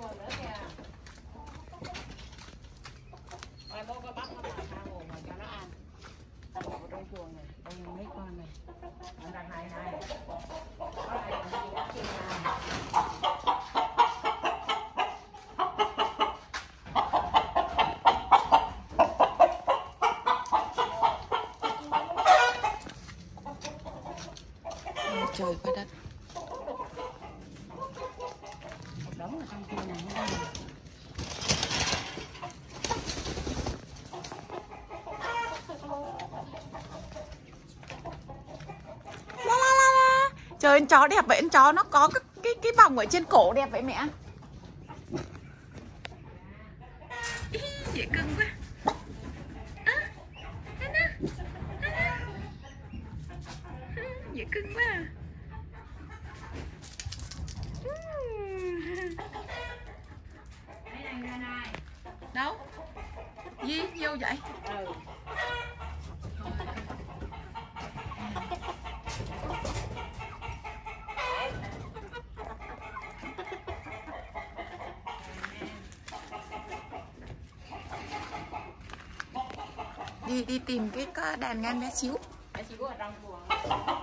ngồi nữa kìa Mai nó vào tha hồ mà cho nó ăn Đặt vào trong chuồng này, con mấy con này đặt này này trời quá đất. Đóng ở trong kia. Trời con chó đẹp vậy con chó nó có cái cái, cái vòng ở trên cổ đẹp vậy mẹ Ý, dễ cưng quá À, Anna, Anna. dễ cưng quá à. Đâu gì vô vậy ừ. Đi đi tìm cái đàn ngan bé xíu. Bé xíu ở trong buồng